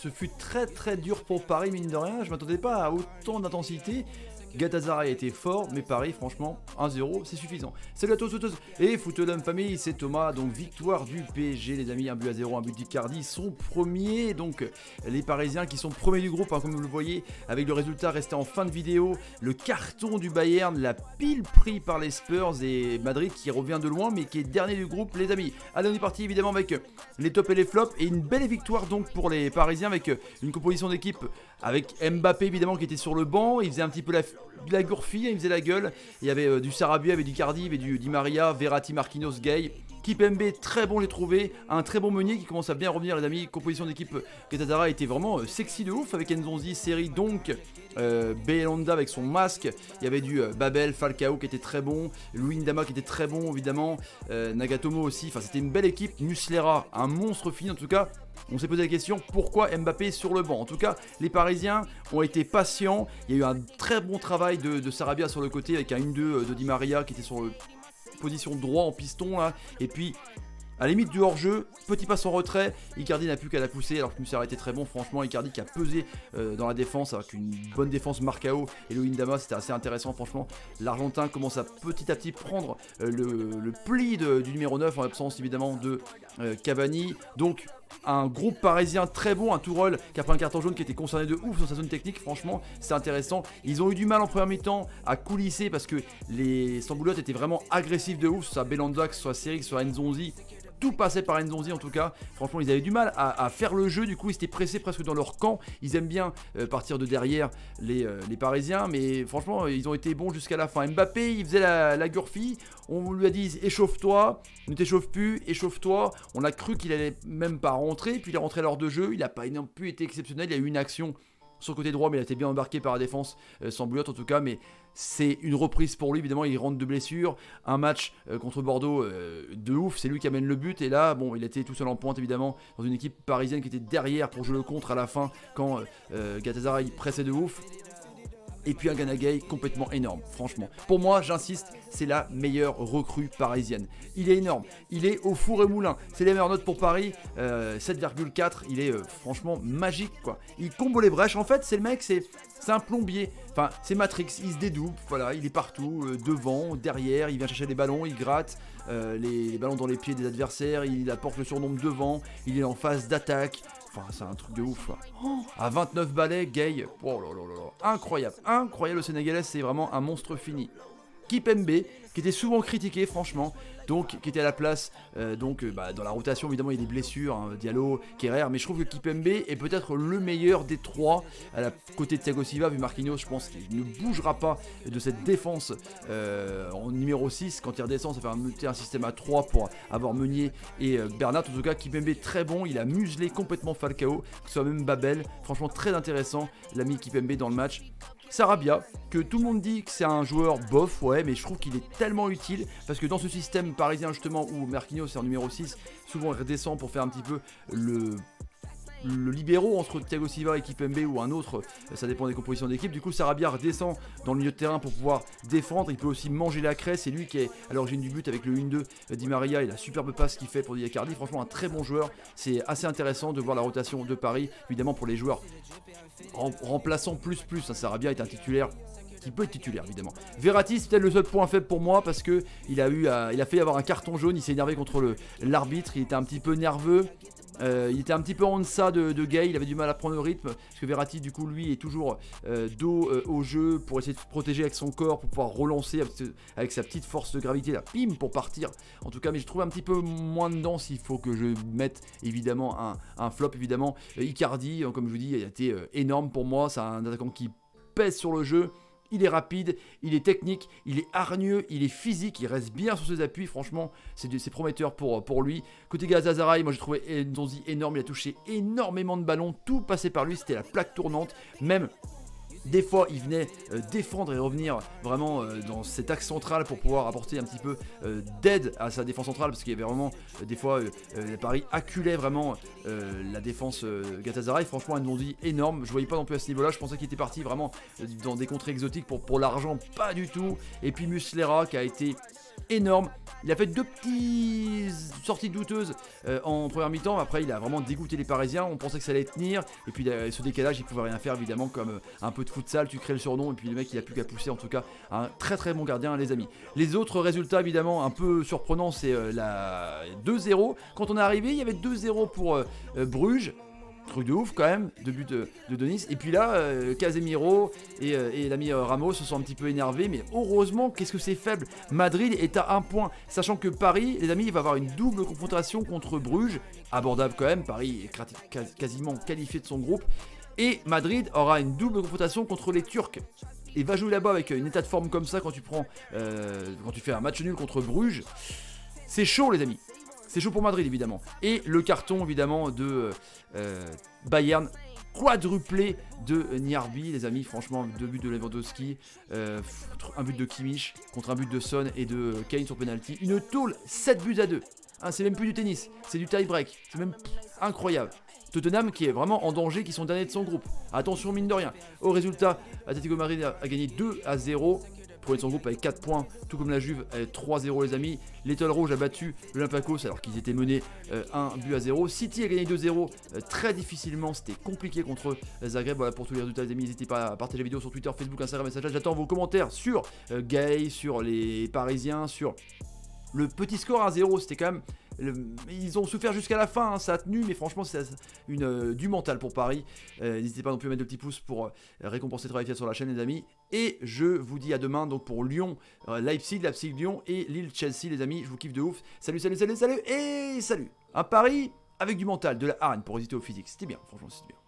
Ce fut très très dur pour Paris, mine de rien. Je m'attendais pas à autant d'intensité. Gatazara était fort, mais Paris, franchement, 1-0, c'est suffisant. Salut à tous, tous, tous. Et Footelum Family, c'est Thomas. Donc, victoire du PSG, les amis, un but à 0, un but d'Icardi, sont premiers. Donc, les Parisiens qui sont premiers du groupe, hein, comme vous le voyez, avec le résultat resté en fin de vidéo. Le carton du Bayern, la pile pris par les Spurs et Madrid qui revient de loin, mais qui est dernier du groupe, les amis. Allez, on est parti évidemment avec les tops et les flops. Et une belle victoire donc pour les Parisiens avec une composition d'équipe avec Mbappé évidemment qui était sur le banc. Il faisait un petit peu la la gourfille, il faisait la gueule. Il y avait euh, du Sarabia, il y avait du Cardi, il y avait du Di Maria, Verratti, Marquinhos, Gay. Kipembe, très bon, j'ai trouvé. Un très bon Meunier qui commence à bien revenir, les amis. Composition d'équipe Gatadara était vraiment euh, sexy de ouf avec Enzonzi, série donc. Euh, Belanda avec son masque. Il y avait du euh, Babel, Falcao qui était très bon. Louis Ndama qui était très bon, évidemment. Nagatomo aussi. Enfin, c'était une belle équipe. Muslera, un monstre fini en tout cas. On s'est posé la question pourquoi Mbappé sur le banc? En tout cas, les Parisiens ont été patients. Il y a eu un très bon travail de, Sarabia sur le côté avec un 1-2 de Di Maria qui était sur le position droit en piston. Et puis à la limite du hors-jeu, petit passe en retrait, Icardi n'a plus qu'à la pousser alors que Muslera était très bon. Franchement, Icardi qui a pesé euh, dans la défense avec une bonne défense Marcao et le Indama, c'était assez intéressant. Franchement, l'Argentin commence à petit à petit prendre euh, le, pli du numéro 9 en l'absence évidemment de euh, Cavani. Donc, un groupe parisien très bon, un Tourol qui a pris un carton jaune qui était concerné de ouf sur sa zone technique, franchement c'est intéressant. Ils ont eu du mal en première mi-temps à coulisser parce que les Stamboulottes étaient vraiment agressifs de ouf, soit Belanda, soit Serik, soit Nzonzi, tout passait par Nzonzi en tout cas. Franchement, ils avaient du mal à, faire le jeu. Du coup, ils étaient pressés presque dans leur camp. Ils aiment bien euh, partir de derrière euh, les, Parisiens. Mais franchement, ils ont été bons jusqu'à la fin. Mbappé, il faisait la, la On lui a dit échauffe-toi. Ne t'échauffe plus, échauffe-toi. On a cru qu'il allait même pas rentrer. Puis il est rentré à l'heure de jeu. Il n'a pas non plus été exceptionnel. Il y a eu une action sur le côté droit, mais il a été bien embarqué par la défense, euh, sans bouillotte en tout cas. Mais c'est une reprise pour lui, évidemment, il rentre de blessure. Un match euh, contre Bordeaux euh, de ouf, c'est lui qui amène le but. Et là, bon, il était tout seul en pointe, évidemment, dans une équipe parisienne qui était derrière pour jouer le contre à la fin quand il pressait de ouf. Et puis un Ganagay complètement énorme, franchement. Pour moi, j'insiste, c'est la meilleure recrue parisienne. Il est énorme, il est au four et moulin. C'est les meilleures notes pour Paris, 7,4. Euh, il est euh, franchement magique, quoi. Il combo les brèches. En fait, c'est le mec, c'est un plombier. Enfin, c'est Matrix, il se dédouble, voilà, il est partout, euh, devant, derrière, il vient chercher les ballons, il gratte les, les, ballons dans les pieds des adversaires, il apporte le surnombre devant, il est en phase d'attaque, c'est un truc de ouf. Oh, à 29 balais, Gay. Oh incroyable. Incroyable, le Sénégalais, c'est vraiment un monstre fini. Kipembe, qui était souvent critiqué, franchement, donc qui était à la place, euh, donc euh, bah, dans la rotation évidemment il y a des blessures, hein, Diallo, Kerrer, mais je trouve que Kipembe est peut-être le meilleur des trois à la côté de Thiago Silva, vu Marquinhos, je pense qu'il ne bougera pas de cette défense euh, en numéro 6, quand il redescend ça fait un, un système à 3 pour avoir Meunier et Bernat, en tout cas Kipembe très bon, il a muselé complètement Falcao, que ce soit même Babel, franchement très intéressant l'ami Kipembe dans le match, Sarabia, que tout le monde dit que c'est un joueur bof, ouais, mais je trouve qu'il est tellement utile parce que dans ce système parisien justement où Marquinhos est en numéro 6, souvent il redescend pour faire un petit peu le le libéraux entre Thiago Silva et Kipembe ou un autre, ça dépend des compositions d'équipe. Du coup, Sarabia redescend dans le milieu de terrain pour pouvoir défendre. Il peut aussi manger la craie. C'est lui qui est à l'origine du but avec le 1-2 Di Maria et la superbe passe qu'il fait pour Diacardi. Franchement, un très bon joueur. C'est assez intéressant de voir la rotation de Paris, évidemment pour les joueurs remplaçant plus plus. Hein, Sarabia est un titulaire qui peut être titulaire évidemment. Verratti c'est peut-être le seul point faible pour moi parce que il a eu il a fait avoir un carton jaune, il s'est énervé contre l'arbitre, il était un petit peu nerveux. Euh, il était un petit peu en deçà de, Gay, il avait du mal à prendre le rythme, parce que Verratti du coup lui est toujours euh, dos euh, au jeu pour essayer de se protéger avec son corps, pour pouvoir relancer avec, sa petite force de gravité, la pim pour partir. En tout cas, mais je trouve un petit peu moins dedans s'il faut que je mette évidemment un, flop évidemment. Icardi, comme je vous dis, il a été énorme pour moi, c'est un attaquant qui pèse sur le jeu. Il est rapide, il est technique, il est hargneux, il est physique, il reste bien sur ses appuis. Franchement, c'est prometteur pour, lui. Côté Gazazaray, moi j'ai trouvé Ndonzi énorme. Il a touché énormément de ballons. Tout passait par lui. C'était la plaque tournante. Même Des fois, il venait euh, défendre et revenir vraiment euh, dans cet axe central pour pouvoir apporter un petit peu euh, d'aide à sa défense centrale parce qu'il y avait vraiment des fois Paris acculait vraiment la défense Gatasaray. Franchement, un dit énorme. Je voyais pas non plus à ce niveau-là. Je pensais qu'il était parti vraiment dans des contrées exotiques pour, pour l'argent, pas du tout. Et puis Muslera qui a été énorme. Il a fait deux petites sorties douteuses en première mi-temps. Après, il a vraiment dégoûté les Parisiens. On pensait que ça allait tenir. Et puis, ce décalage, il pouvait rien faire, évidemment, comme un peu de futsal. Tu crées le surnom. Et puis, le mec, il a plus qu'à pousser. En tout cas, un très très bon gardien, les amis. Les autres résultats, évidemment, un peu surprenants, c'est la 2-0. Quand on est arrivé, il y avait 2-0 pour Bruges truc de ouf quand même, de but de, Denis. Et puis là, euh, Casemiro et, euh, l'ami euh, Ramos se sont un petit peu énervés, mais heureusement, qu'est-ce que c'est faible. Madrid est à un point, sachant que Paris, les amis, il va avoir une double confrontation contre Bruges, abordable quand même. Paris est quasiment qualifié de son groupe. Et Madrid aura une double confrontation contre les Turcs. Et va jouer là-bas avec une état de forme comme ça quand tu fais un match nul contre Bruges. C'est chaud, les amis. C'est chaud pour Madrid évidemment. Et le carton évidemment de euh, Bayern quadruplé de Niarbi, les amis. Franchement, deux buts de Lewandowski, euh, un but de Kimmich contre un but de Son et de Kane sur penalty. Une tôle, 7 buts à 2. Hein, c'est même plus du tennis, c'est du tie-break. C'est même incroyable. Tottenham qui est vraiment en danger, qui sont derniers de son groupe. Attention, mine de rien. Au résultat, Atletico Madrid a gagné 2 à 0 son groupe avec 4 points, tout comme la Juve, 3-0 les amis. L'Étoile Rouge a battu l'Olympiakos alors qu'ils étaient menés 1 euh, but à 0. City a gagné 2-0 euh, très difficilement, c'était compliqué contre Zagreb. Voilà pour tous les résultats les amis, n'hésitez pas à partager la vidéo sur Twitter, Facebook, Instagram, message. J'attends vos commentaires sur euh, Gay, sur les Parisiens, sur le petit score à 0, c'était quand même ils ont souffert jusqu'à la fin, hein, ça a tenu, mais franchement, c'est euh, du mental pour Paris. Euh, n'hésitez pas non plus à mettre de petits pouces pour euh, récompenser le travail sur la chaîne, les amis. Et je vous dis à demain donc pour Lyon, Leipzig, Leipzig, Lyon et Lille, Chelsea, les amis. Je vous kiffe de ouf. Salut, salut, salut, salut et salut. Un Paris avec du mental, de la hargne pour résister au physique. C'était bien, franchement, c'était bien.